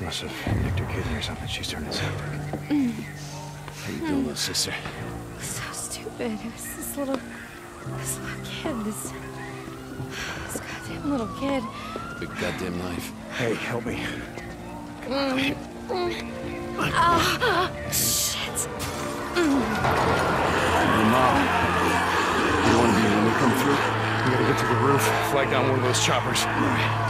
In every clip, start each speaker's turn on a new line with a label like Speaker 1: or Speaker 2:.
Speaker 1: must have nicked her kidney or something. She's turning septic.
Speaker 2: How you doing, little sister?
Speaker 3: So stupid. It was this little, this little kid. This, this goddamn little kid.
Speaker 2: Big goddamn knife.
Speaker 1: Hey, help me.
Speaker 3: oh Shit.
Speaker 2: Your mom. You want to be when we come through?
Speaker 1: We gotta get to the roof, flag down one of those choppers.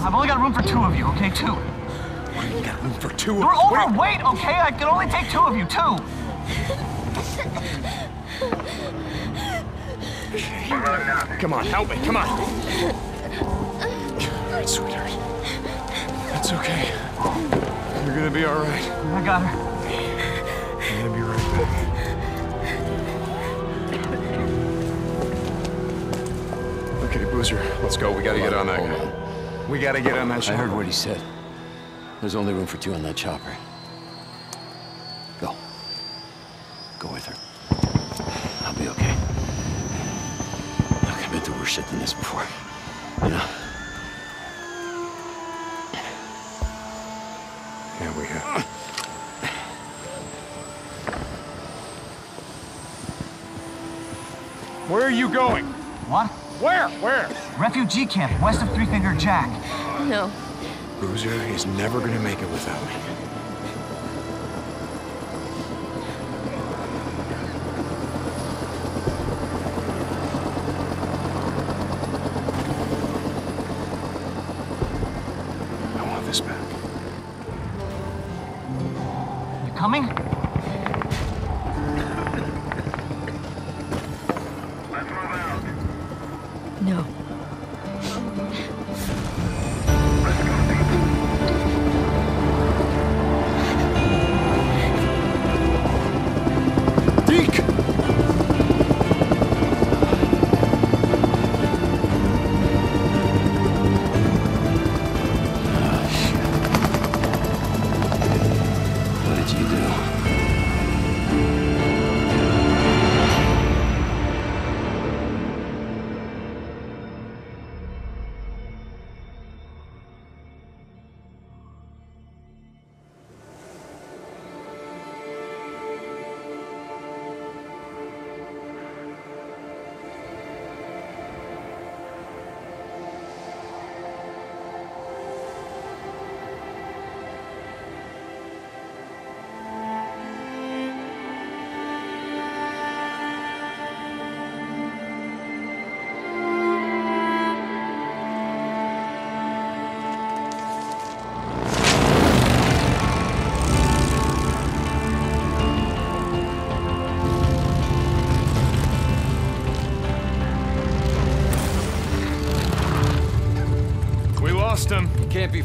Speaker 4: I've only got room for two of you, okay? Two.
Speaker 1: You got room for two. Are you-
Speaker 4: overweight, okay? I can only take two of you, two.
Speaker 1: Come on, help me. Come on. All right, sweetheart. That's okay. You're gonna be all right.
Speaker 4: I got her.
Speaker 1: I'm gonna be right back. Okay, Boozer, let's go. We gotta get on that guy. We gotta get on that
Speaker 2: chopper.
Speaker 1: I
Speaker 2: heard what he said. There's only room for two on that chopper. Go. Go with her. I'll be okay. Look, I've been through worse shit than this before. You know?
Speaker 4: Refugee camp west of Three Finger Jack.
Speaker 3: No.
Speaker 1: Boozer is never gonna make it without me. I want this back.
Speaker 4: You coming?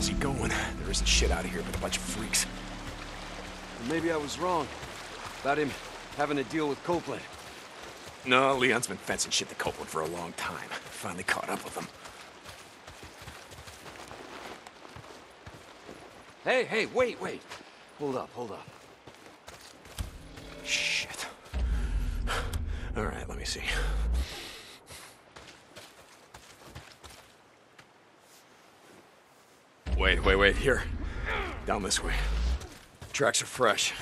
Speaker 1: Hell's he going? There isn't shit out of here but a bunch of freaks.
Speaker 2: Maybe I was wrong about him having to deal with Copeland.
Speaker 1: No, Leon's been fencing shit to Copeland for a long time. Finally caught up with him.
Speaker 2: Hey, hey, wait, wait. Hold up, hold up.
Speaker 1: Shit. All right, let me see. Wait, wait, wait. Here. Down this way. Tracks are fresh.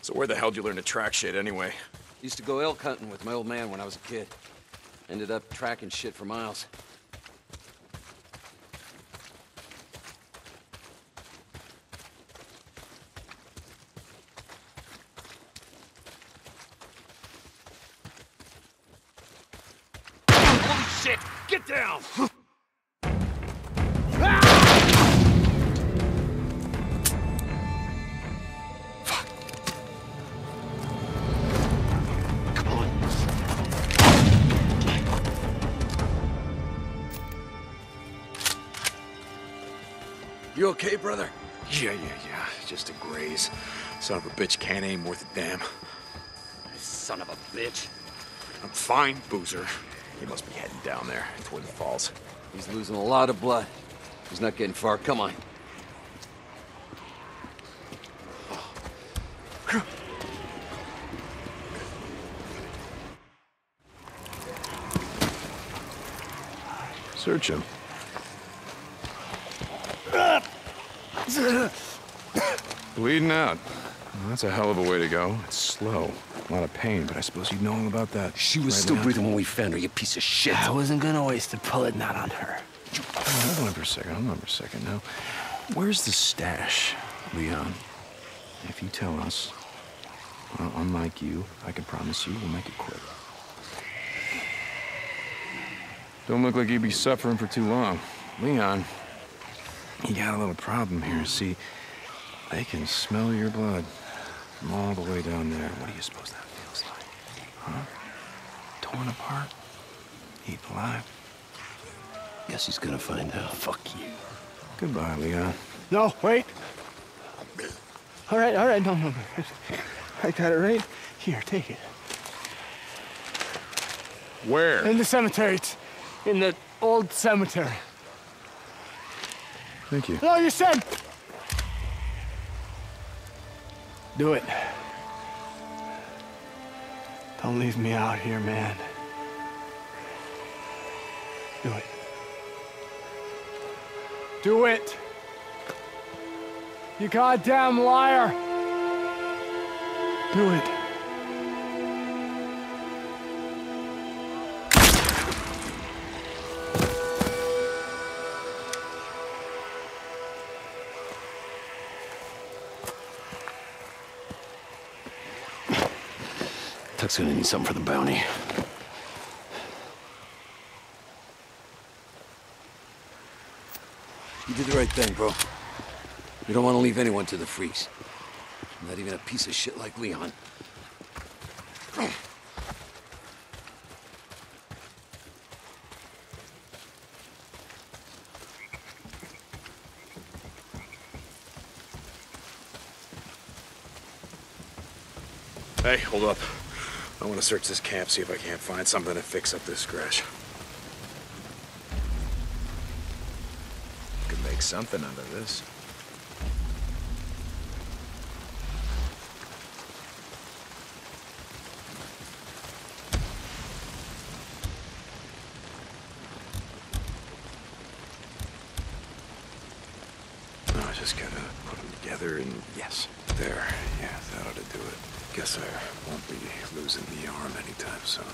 Speaker 1: So where the hell would you learn to track shit anyway?
Speaker 2: Used to go elk hunting with my old man when I was a kid. Ended up tracking shit for miles.
Speaker 1: Holy shit! Get down!
Speaker 2: You okay, brother?
Speaker 1: Yeah, yeah, yeah. Just a graze. Son of a bitch can't aim worth a damn.
Speaker 2: Son of a bitch.
Speaker 1: I'm fine, Boozer. He must be heading down there toward the falls.
Speaker 2: He's losing a lot of blood. He's not getting far. Come on.
Speaker 1: Search him. Bleeding out. Well, that's a hell of a way to go. It's slow. A lot of pain, but I suppose you'd know all about that.
Speaker 2: She was
Speaker 1: right,
Speaker 2: still
Speaker 1: Leon?
Speaker 2: breathing when we found her, you piece of shit.
Speaker 5: I wasn't gonna waste a bullet not on her.
Speaker 1: Hold on for a second. Hold on for a second now. Where's the stash, Leon? If you tell us, well, unlike you, I can promise you we'll make it quick. Don't look like you'd be suffering for too long. Leon, you got a little problem here. See, they can smell your blood from all the way down there. What do you suppose that feels like? Huh? Torn apart? Eaten alive?
Speaker 2: Guess he's gonna find out. Fuck you.
Speaker 1: Goodbye, Leon.
Speaker 5: No, wait. All right, all right, no, no, no. I got it right here. Take it.
Speaker 1: Where?
Speaker 5: In the cemetery. It's in the old cemetery.
Speaker 1: Thank you.
Speaker 5: No, you said. Do it. Don't leave me out here, man. Do it. Do it. You goddamn liar. Do it.
Speaker 2: Tuck's gonna need something for the bounty. You did the right thing, bro. You don't want to leave anyone to the freaks. Not even a piece of shit like Leon.
Speaker 1: Hey, hold up. I want to search this camp, see if I can't find something to fix up this scratch. Could make something out of this. No, I just gotta put them together and yes, there. Yeah, that ought to do it. Guess I won't be losing the arm anytime soon.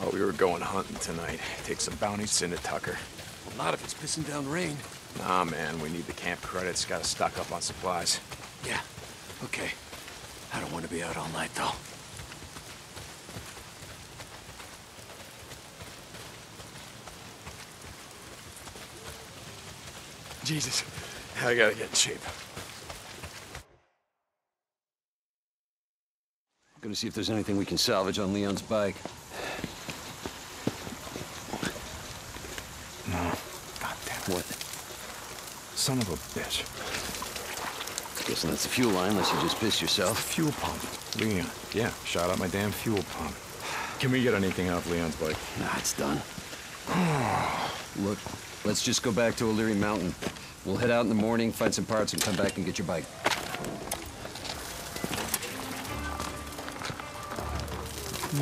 Speaker 1: Oh, we were going hunting tonight. Take some bounties to Tucker.
Speaker 2: Well, not if it's pissing down rain.
Speaker 1: Nah, man, we need the camp credits. Gotta stock up on supplies.
Speaker 2: Yeah, okay. I don't want to be out all night, though.
Speaker 1: Jesus, I gotta get in shape.
Speaker 2: Gonna see if there's anything we can salvage on Leon's bike.
Speaker 1: No. God damn
Speaker 2: What?
Speaker 1: Son of a bitch.
Speaker 2: Guessing that's the fuel line, unless you just pissed yourself.
Speaker 1: Fuel pump. Leon. Yeah, shot out my damn fuel pump. Can we get anything off Leon's bike?
Speaker 2: Nah, it's done. Look, let's just go back to O'Leary Mountain. We'll head out in the morning, find some parts, and come back and get your bike.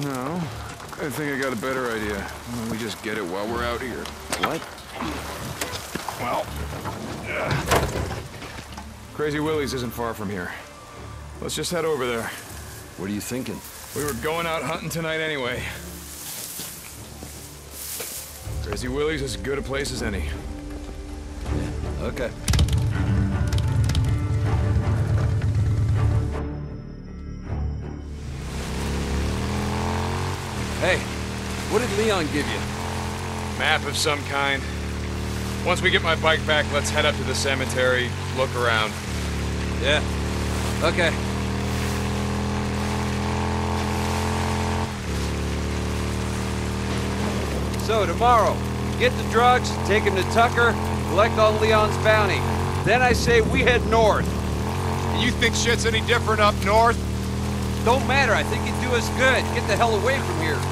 Speaker 1: No. I think I got a better idea. Why don't we just get it while we're out here?
Speaker 2: What?
Speaker 1: Well... uh, Crazy Willie's isn't far from here. Let's just head over there.
Speaker 2: What are you thinking?
Speaker 1: We were going out hunting tonight anyway. Crazy Willie's as good a place as any.
Speaker 2: Okay. Hey, what did Leon give you?
Speaker 1: Map of some kind. Once we get my bike back, let's head up to the cemetery, look around.
Speaker 2: Yeah. Okay. So tomorrow, get the drugs, take him to Tucker, collect on Leon's bounty. Then I say we head north.
Speaker 1: You think shit's any different up north?
Speaker 2: Don't matter, I think it'd do us good. Get the hell away from here.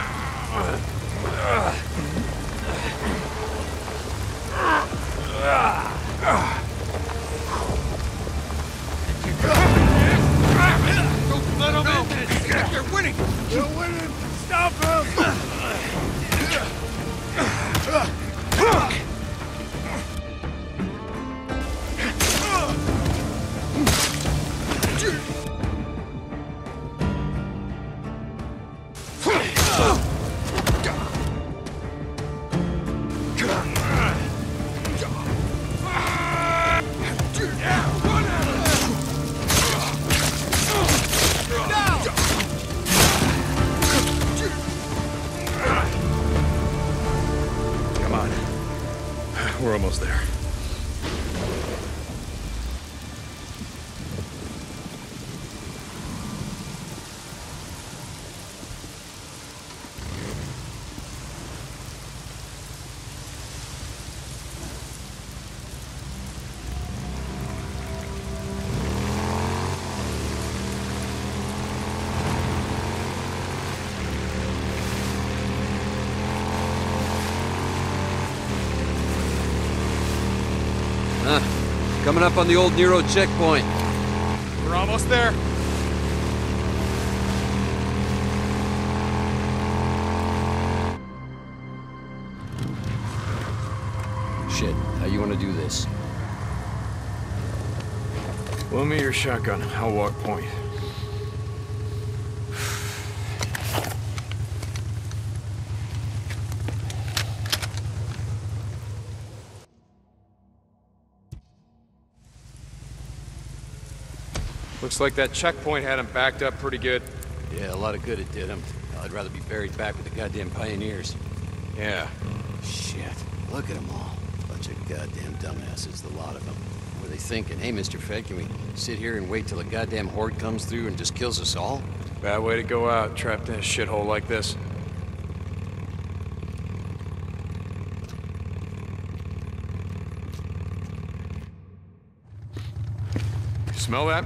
Speaker 1: almost there.
Speaker 2: Coming up on the old Nero checkpoint.
Speaker 1: We're almost there.
Speaker 2: Shit, how you want to do this?
Speaker 1: Loan me your shotgun. I'll walk point. Looks like that checkpoint had him backed up pretty good.
Speaker 2: Yeah, a lot of good it did him. I'd rather be buried back with the goddamn pioneers.
Speaker 1: Yeah.
Speaker 2: Shit, look at them all. Bunch of goddamn dumbasses, the lot of them. What are they thinking? Hey, Mr. Fed, can we sit here and wait till a goddamn horde comes through and just kills us all?
Speaker 1: Bad way to go out, trapped in a shithole like this. Smell that?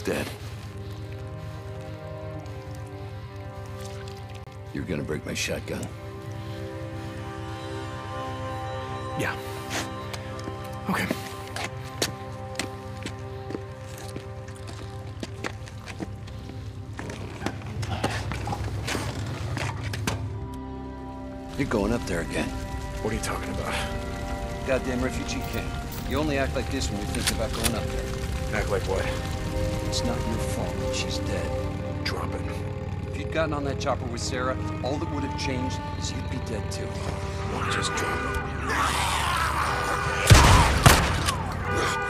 Speaker 2: I think it's dead. You're gonna break my shotgun.
Speaker 1: Yeah. Okay.
Speaker 2: You're going up there again.
Speaker 1: What are you talking about?
Speaker 2: Goddamn refugee camp. You only act like this when you think about going up there.
Speaker 1: Act like what?
Speaker 2: It's not your fault that she's dead.
Speaker 1: Drop it.
Speaker 2: If you'd gotten on that chopper with Sarah, all that would have changed is you'd be dead too.
Speaker 1: Just drop it.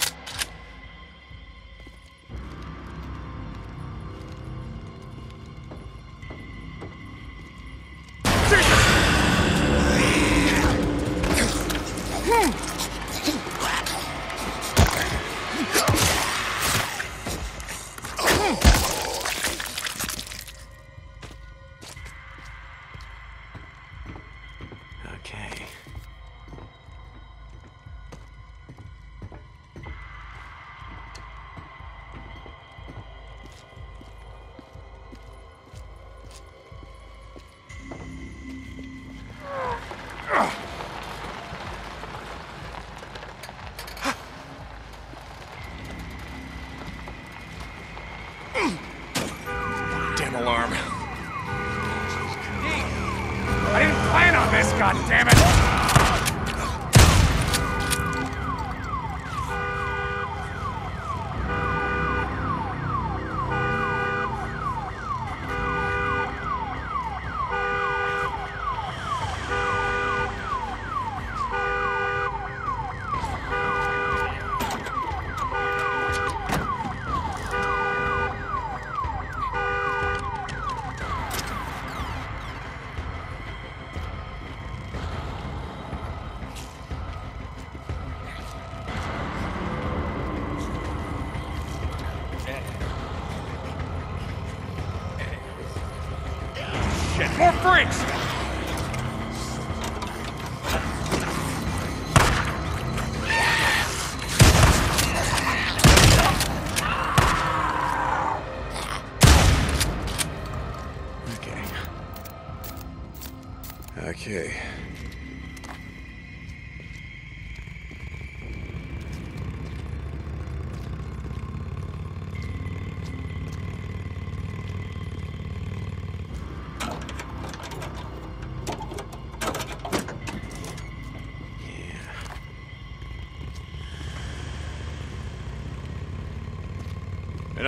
Speaker 6: Shit,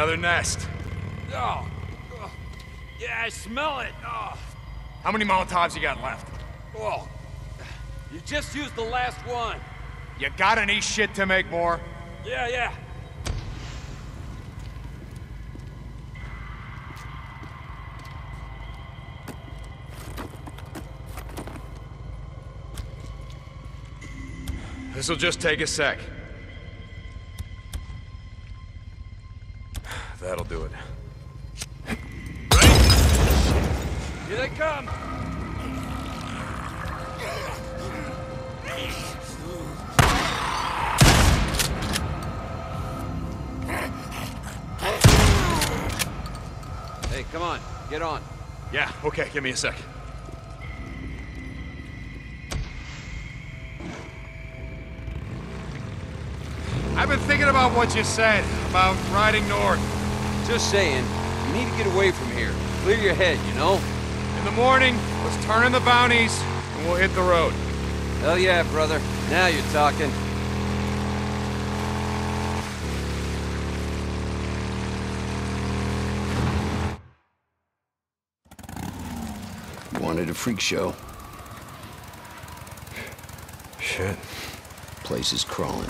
Speaker 6: Another nest.
Speaker 7: Oh. oh. Yeah, I smell it. Oh.
Speaker 6: How many Molotovs you got left?
Speaker 7: Well, you just used the last one.
Speaker 6: You got any shit to make more?
Speaker 7: Yeah, yeah.
Speaker 6: This'll just take a sec. That'll do it. Ready?
Speaker 7: Here they come! Hey, come on, get on.
Speaker 6: Yeah, okay, give me a sec. I've been thinking about what you said about riding north.
Speaker 7: Just saying, you need to get away from here. Clear your head, you know?
Speaker 6: In the morning, let's turn in the bounties, and we'll hit the road.
Speaker 7: Hell yeah, brother. Now you're talking.
Speaker 2: Wanted a freak show.
Speaker 1: Shit.
Speaker 2: Place is crawling.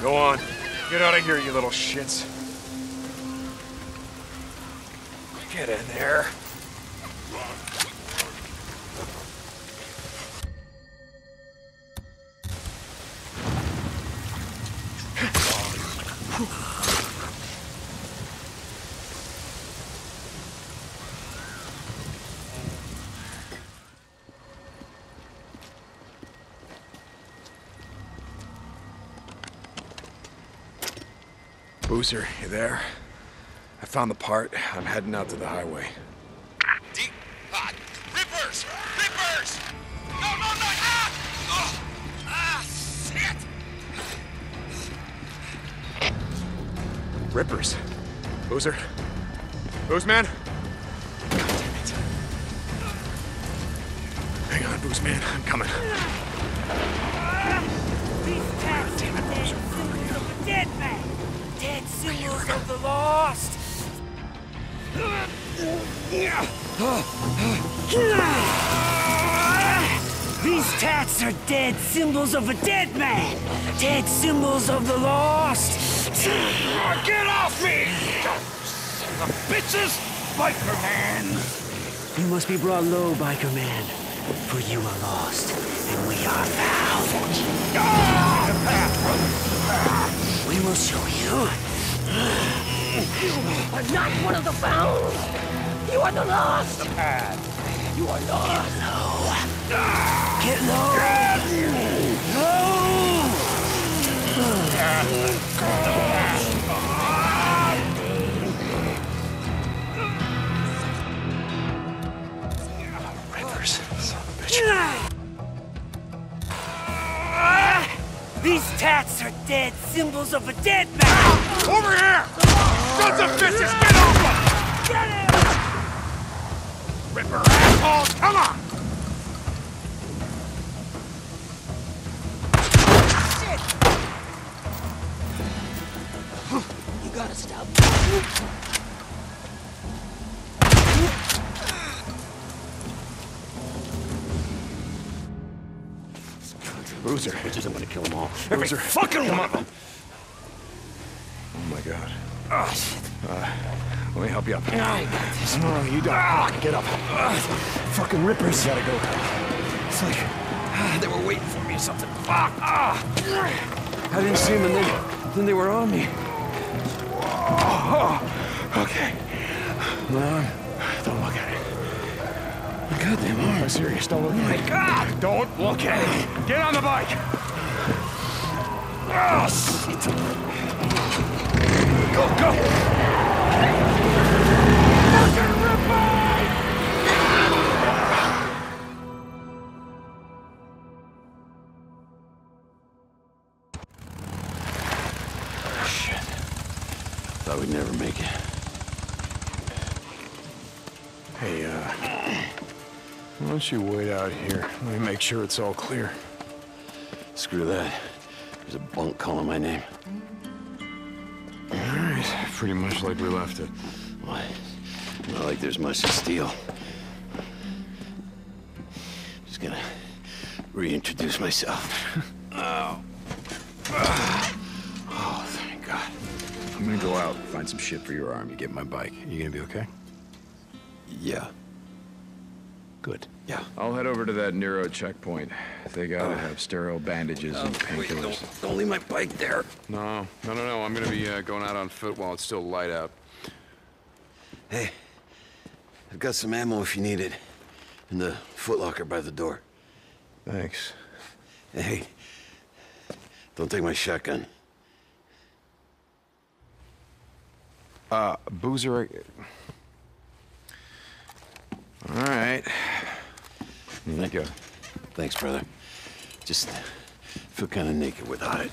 Speaker 6: Go on. Get out of here, you little shits. Get in there. Boozer, you there? I found the part. I'm heading out to the highway.
Speaker 8: Deep hot. Rippers! Rippers! No, no, no! Ah! Oh! Ah, shit!
Speaker 6: Rippers. Boozer? Booze
Speaker 9: lost. These tats are dead symbols of a dead man. Dead symbols of the lost.
Speaker 8: Get off me! The bitches! Biker man!
Speaker 9: You must be brought low, biker man. For you are lost, and we are found. We will show you. You are not one of the found. You are the lost. The path. You are lost. Get low. Get low.
Speaker 6: Rippers. Son of a bitch.
Speaker 9: These tats are dead symbols of a dead man.
Speaker 6: Over here! Sons of bitches, get off him!
Speaker 9: Get him!
Speaker 6: Ripper assholes, come on!
Speaker 9: You gotta stop.
Speaker 6: Boozer.
Speaker 2: Bitches, I'm gonna kill them all.
Speaker 6: Boozer.
Speaker 2: fucking one of them!
Speaker 1: Oh my god.
Speaker 6: Oh, shit.
Speaker 1: Let me help you up.
Speaker 5: I got this. No, no, you don't. Get up. Fucking rippers. Gotta go. It's like
Speaker 2: They were waiting for me or something. Fuck! Ah! I didn't see them, and then, then they were on me.
Speaker 5: Okay.
Speaker 2: My arm.
Speaker 5: Don't look at it.
Speaker 2: My goddamn arm.
Speaker 5: I'm serious. Don't look at it.
Speaker 6: God! Don't look at it! Get on the bike!
Speaker 2: Oh, shit.
Speaker 8: Go, go!
Speaker 2: Shit. Thought we'd never make it.
Speaker 1: Hey, uh... Why don't you wait out here? Let me make sure it's all clear.
Speaker 2: Screw that. There's a bunk calling my name.
Speaker 1: All right, pretty much like we left it.
Speaker 2: Why? Not like there's much to steal. Just gonna reintroduce myself. oh. Oh, thank God.
Speaker 1: I'm gonna go out, find some shit for your arm. You get my bike. Are You gonna be okay?
Speaker 2: Yeah.
Speaker 1: Good.
Speaker 2: Yeah.
Speaker 1: I'll head over to that Nero checkpoint. They gotta have sterile bandages and painkillers.
Speaker 2: don't, don't leave my bike there.
Speaker 1: No, no, no, no. I'm gonna be uh, going out on foot while it's still light out.
Speaker 2: Hey, I've got some ammo if you need it. In the footlocker by the door.
Speaker 1: Thanks.
Speaker 2: Hey, don't take my shotgun.
Speaker 1: Uh, Boozer. I- All right. Here you go.
Speaker 2: Thanks, brother. Just feel kind of naked without it.